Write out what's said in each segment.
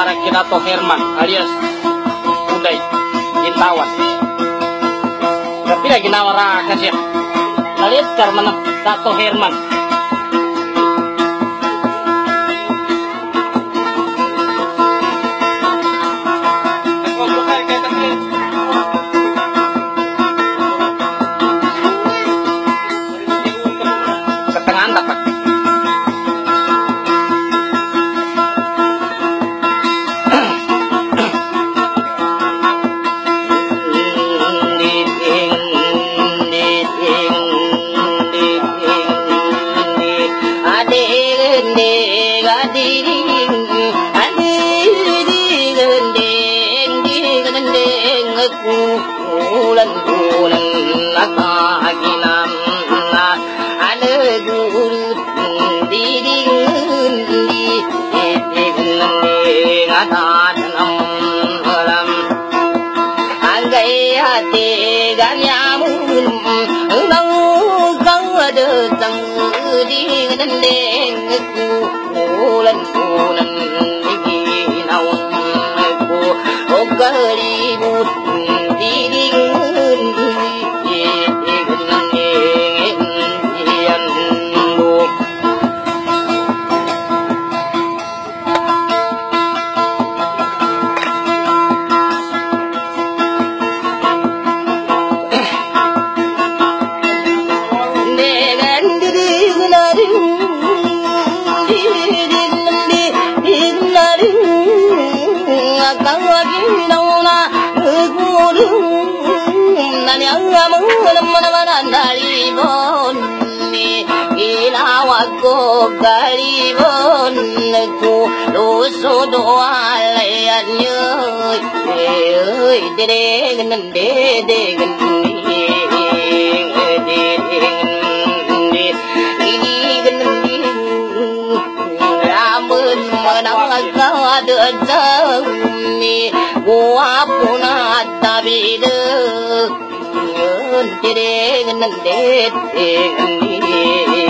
para kita to Herman alias Uday Intawan. Tapi lagi nawara kasih. Alias karena Tato Herman. world. Oh, bari bon ku lu su do lai an yo ơi. De de ngân de de ngân Hãy subscribe cho kênh Ghiền Mì Gõ Để không bỏ lỡ những video hấp dẫn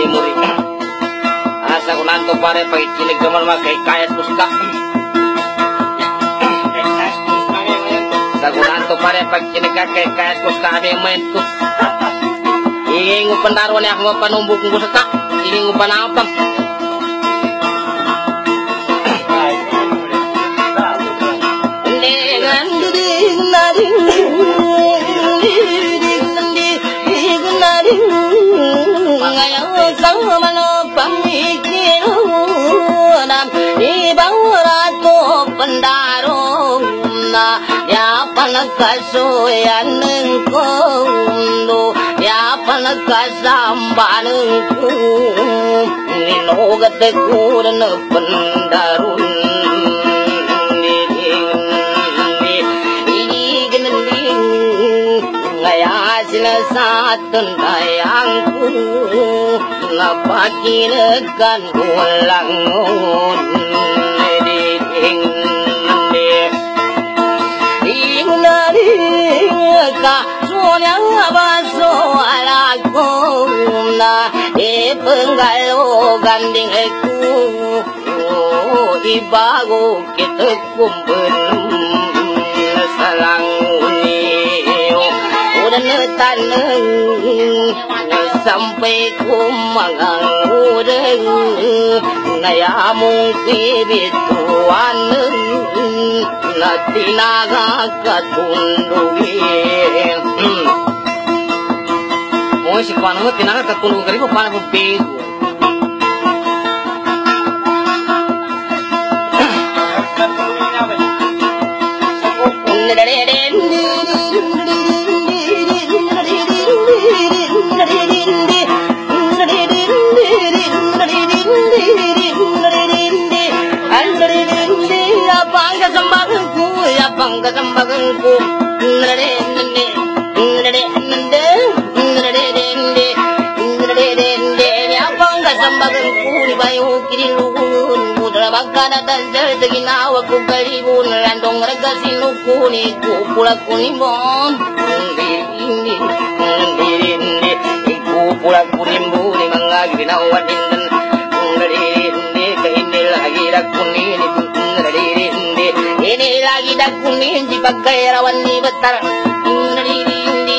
Sa memori Asa ko nanto pare pag kinigamal makay kayat pusta Saguran to pare pag kinagakay kayat pusta abe main to Ingin ko pandaro niya ako panumbuk ko sa tak Ingin ko panapam ಸೋಯನಂಕೊಂಡು ಯಾಪನಕ ಸಾಂಬಾನಂಕು ನಿನ್ನೋಗತೆ ಕೂರನ ಪಂದರು சாத்துண்டாயாங்கு நப்பாக்கின கண் உள்ளங்கோன் penggalo ganding eku ibago kita kumpen salanguni udah netaneng sampai kumangang udah naya mungkin itu aneng natinaga katunduin mwisho kwa nungu tinaka kakulu karibu kwa nungu piru பங்கதம் மகன் போ kadadazertegi nawa ku karibu nalandongora kasinukuni kupula kunimbon kupula kunimbuni mangagi nawadindan kundaririnde kainilagida kunini kundaririnde inilagida kuninji pakkairawan ivattar kundaririndi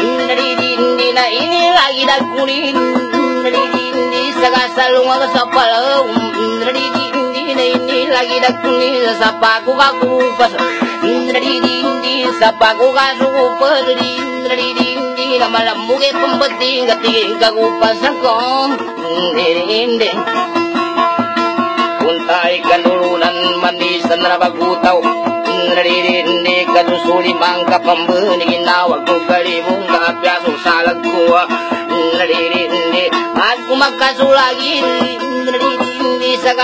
kundaririndina inilagida kunin kundaririndi sagasalungaga sapalum kundaririndi ini lagi dakunin Nade nade Sagasalung ako sa palaw Nade nade Nah ini lagi dakunin Sa paku kakupas Nade nade Sa paku kasupas Nade nade Na malam mugi pembeting Katiging kakupas ako Nade nade Untay kanulunan manisan na bagutaw Naririndi kadusuli mangka pambuni Ginawag ko kalibong kaapyaso salag ko Naririndi at kumagkasulagi Naririndi sa sa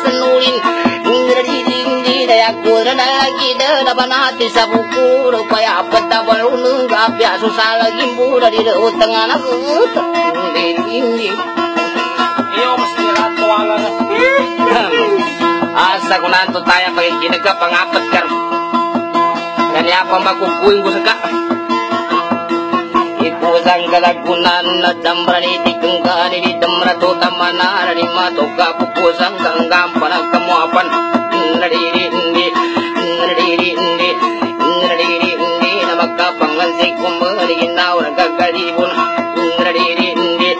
sa nulin Naririndi daya ko na nalagi na nabanati sa bukuro Payapat na balunong kaapyaso salag Imbura di daot ang anak Naririndi Iyo, mas nilahat ko wala na. Asa ko nanto tayo pagikinig ka, pangapat ka. Kanya pa makukuin ko sa ka. sanggalagunan Dambrani digenggani di demratu tamana Rima toga kupu sangganggam panakamuapan Nadiri indi Nadiri indi Nadiri indi Namaka pangansik kumari ginau Ragagalibun Nadiri indi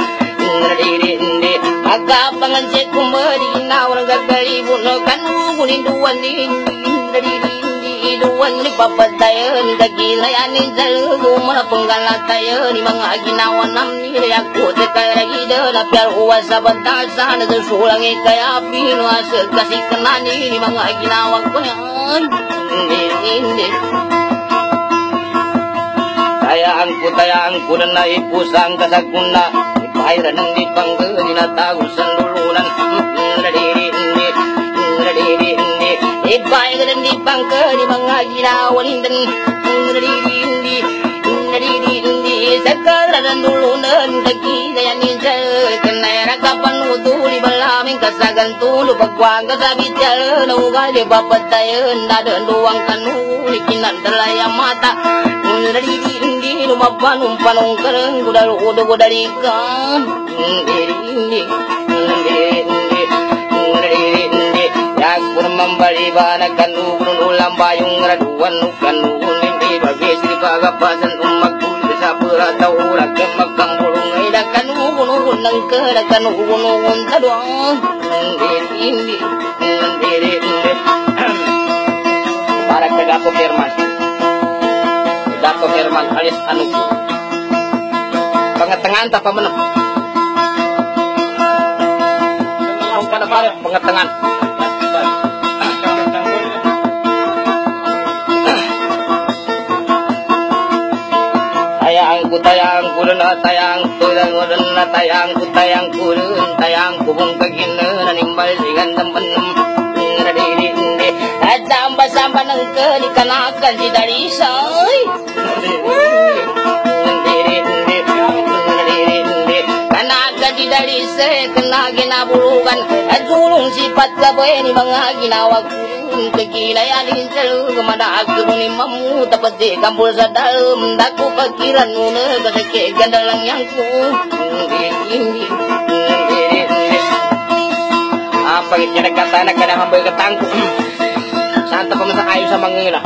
Nadiri indi Maka pangansik kumari ginau Ragagalibun Kanugunin duwan indi Niluwan ni papatayo Ni dagilaya ni dalugo Malapanggalatayo Ni mga ginawa namin Ako te kairagida Na piyar uwa sa batasan Na sulang ikaya Pinuasal kasi kanani Ni mga ginawa ko yan Hindi, hindi Tayaan ko, tayaan ko na naipusang kasakuna Ipahiran ng dipangga Ninatago sa lulunan Hindi, hindi, hindi Ipahiran bangkani bangagira walindan nadi indi nadi indi sakararan dulunan kaki daya ninja kenara kapan uduli balamin kasagan tulu pagwang kasabitel nugali babatayan dadan duwang kanuli kinan telaya mata nadi indi lumabban umpanong karang gudal udo gudalikan indi hindi Yak pun membali bana kanunun ulam bayung raduan kanun hindi bagi sri pagapasan umak kulit sa pura tau ura kemak kambulung ida kanunun nang kera kanunun taduang hindi hindi hindi para ke Dato Herman Dato Herman alias anu pengetengan tak pemenang pengetengan tayang ku tayang ku na tayang ku dan na tayang ku tayang ku tayang ku bung kagina na nimbal singan temen nadiri ndi samba nang kali kanakan di dari say kena ginabulugan at gulong sipat ka ni mga ginawag kegilayan intel ke mana aku ni mamu dapat di kampul sa dalam daku pakiran nuna kasake gandalang yang ku apa yang jadi kata anak kadang hamba ketangku? Santa pemasa ayu sama ngila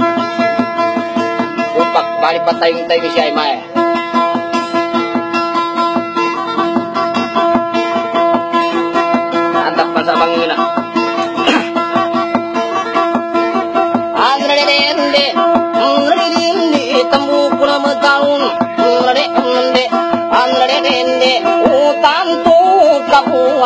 upak balik patayong tayo si ay maya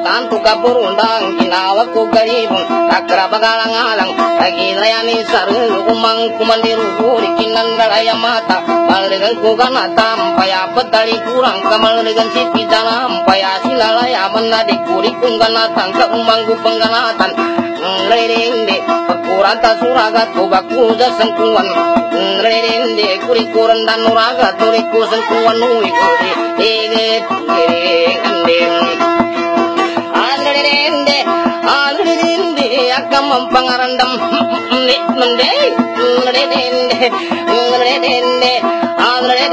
tu kapurundang ginawa ko galibon Takra bagalang-alang Lagi layani saril umang kumandiru Guri kinan galaya mata. Maldegan ko ganatam Paya petali kurang. Kamaldegan si pidalam Paya silalaya menadik Guri kung ganatan Ka umang pengganatan Ngerinde Pakuranta suraga Tubaku da sengkuan Ngerinde Kuri kuran dan nuraga Turiku sengkuan. Nui kuri Ege Ngerinde പങ്കം പങ്ങറണ്ടം നിന്നുണ്ടേ നിങ്ങളുടെ തേന്റെ നിങ്ങളുടെ ഈ ആങ്ങളുടെ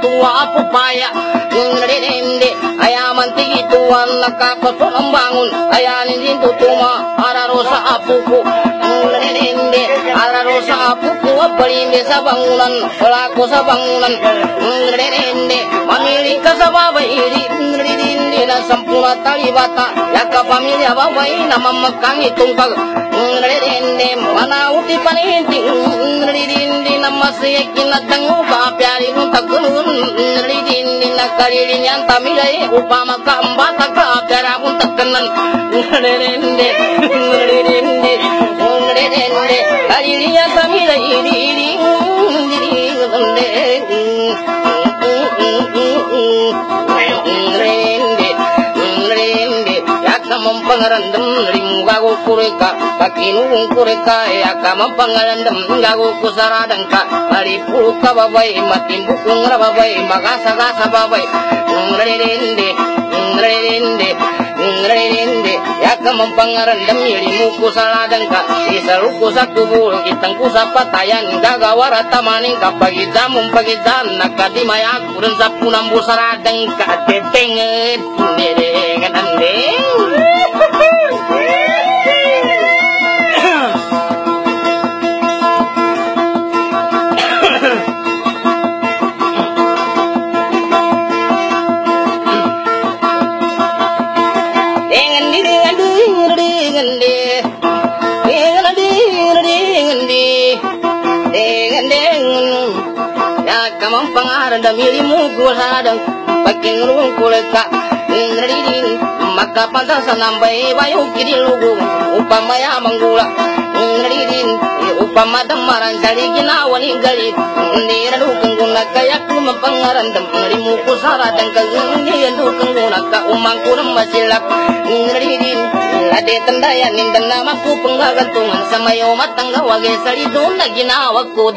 tua pupaya Ngerinde Ayaman tigi tuan Nakakosong bangun. Ayanin itu tuma Ararosa apuku. Ngerinde Ararosa apuku. Apalinde sa bangunan Pelaku sa bangunan Ngerinde Mamili ka sa babairi Ngerinde Na sampuna talibata Yaka pamilya babai Nama mekangi tumpag Ngerinde Mana uti paninting Ngerinde Nama siyakin na tango ka Pyari mong tagunun Ngerinde Na kalilin yan tamilay Upama ka ambata ka Pyara mong tagkanan Ngerinde Ngerinde Yaka mempangarandam Rimugago kureka Pakinung kureka Yaka mempangarandam Gago kusaradangka Maripuka babai Matimbukung rababai Magasa-gasa babai Ngerinde Ngerinde Ngerinde Yaka mempangarandam Ilimu kusaradangka Isaluku sakubul Kitang kusapatayan Gagawara tamaning Kapagi jamum pagi dan Nakadimaya kurang sapunang busaradangka Tetenget Ngerinde dengan pengaran dan milimu kuladang pakai nurung kuleka ngeridin maka pantas nambai bayu kiri lugu upamaya manggula ngeridin upama damaran jali gina wani gali. Nira dukung guna kaya kuma pengaran dan milimu kusara dan kagini dukung guna ka umang kurang masilak ngeridin ade tandaya ninda namaku penggagantungan. Sama yo matangga wage sali dona ginawa ko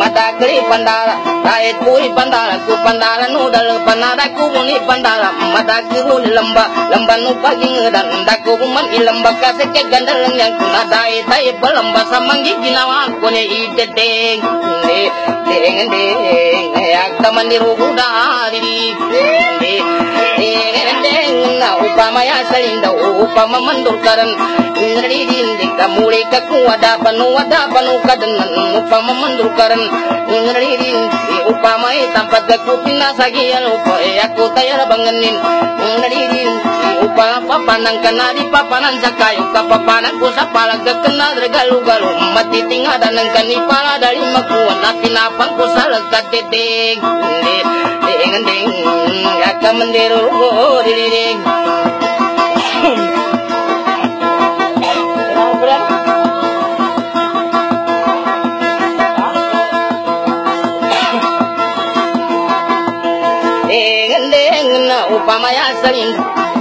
madagri pandara Kahit puri pandara ku pandara nu dal panara ku muni pandara madagri nu lamba lamba nu pagi ngedan man ilamba kase ke gandalang yang kuna dai dai balamba samanggi ginawa ko ne ide na upama ya salinda upama mandur karan ngadidin dika muli ka kuwada panu wada panu kadanan upama mandur karan ngadidin upama e tampat ka kupina sagiyan upa e aku tayar banganin ngadidin upama papanang kana di papanan sakayo kapapanan ding ding, yakamandero go ding ding. Upamaya sarin,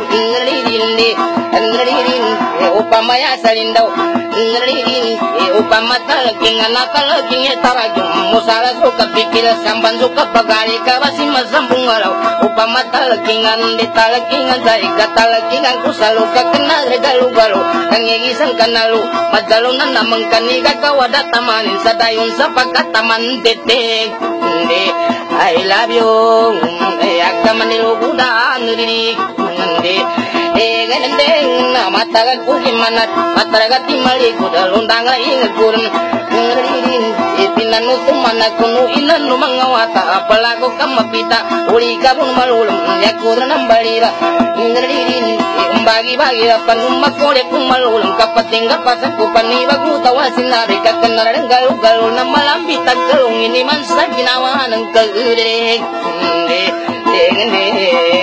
ngeri dindi, ngeri dindi, upamaya sarin dau. Nridin upama talaking na talaking tarajum musala suka pikir samban suka pagari ka basi masambung araw upama talaking di talaking dari ka talaking ku salu ka kena regalu galu kangigisan kanalu madalo na namang kaniga kawada tamanin. Sa dayon sa pagkataman detek hindi I love you. Nandi Eganendeng Mataga kuhimanat Mataraga timali kuda Lundanga ingat kurun Ngeririn Itinan utumana kunu ilan Numangawata Apalago kamapita Uli kabun malulum Yakuran ambalira Ngeririn Bagi-bagi Apan umakore kumalulum Kapating kapasan kupaniwa Kutawasin nari Kakanarang galu-galu Namalambi tagalong Ini man sa ginawa ng kagurek Hindi, hindi, hindi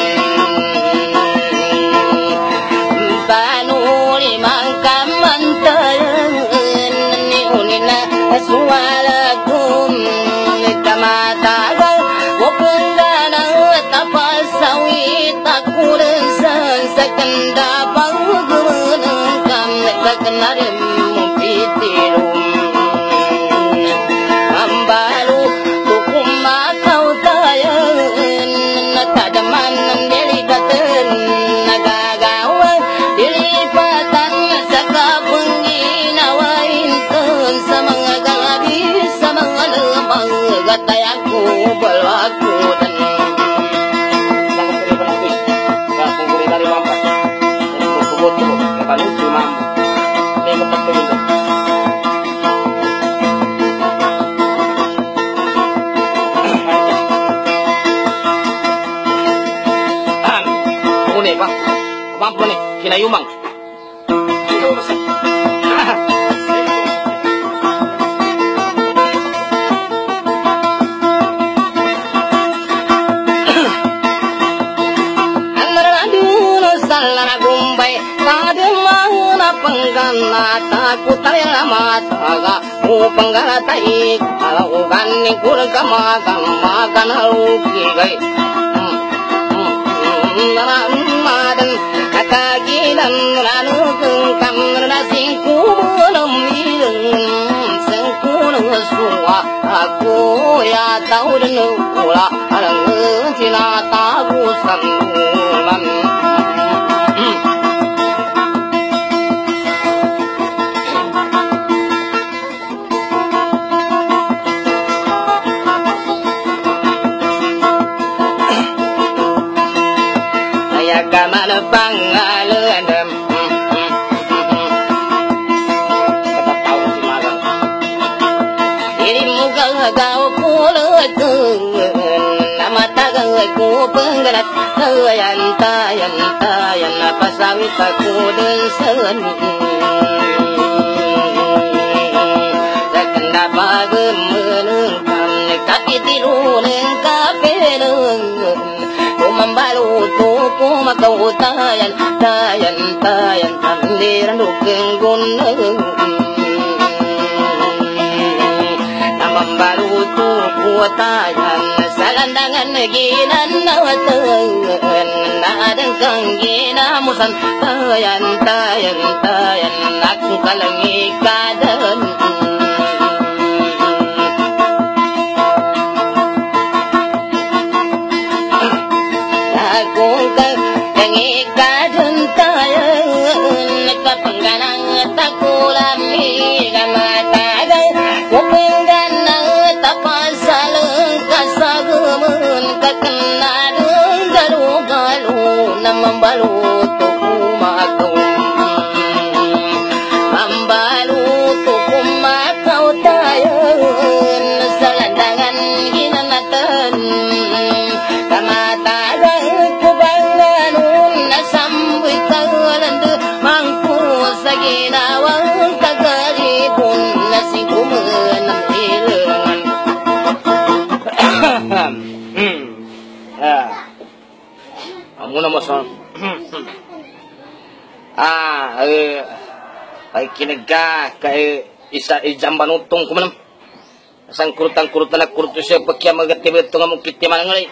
Panusu Mambo. gura kama kan ma kan hau ki gai na ma dan kata gi dan na nu kun kam na sing ku lum yi dun sing ku nu su wa aku ya tau dan ku la ala ngi na ta ku san lan gạo của lỡ thương nam ta gợi của bưng gạt ơi anh ta anh ta anh ta sao ta của đơn sơn Zakanda bagum nung kam kakitirunin kapelung Kumambalo to kumakaw tayan tayan tayan Tandiran lukeng gunung barutung kuotayan Salandangan ginan nawatangan Naadang kang ginamusan Tayan, tayan, tayan Akong kalangi kadan Masal. Ah, eh, ay kinagka, kay isa ijam banutong kumanam. Asang kurutan kurutan na kuruto siya pagkya magatibit ito nga mong kitiman ngalay.